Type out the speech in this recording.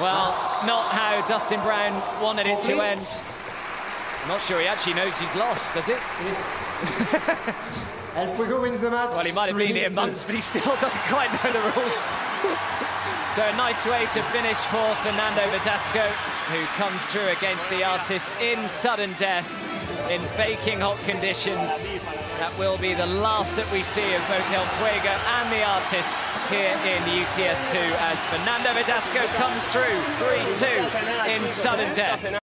Well, not how Dustin Brown wanted it to end. I'm not sure he actually knows he's lost, does it? El Fuego wins the match. Well, he might have been here months, but he still doesn't quite know the rules. so a nice way to finish for Fernando Verdasco, who comes through against the artist in sudden death, in baking hot conditions. That will be the last that we see of both El Fuego and the artist here in UTS2 as Fernando Verdasco comes through 3-2 in sudden death.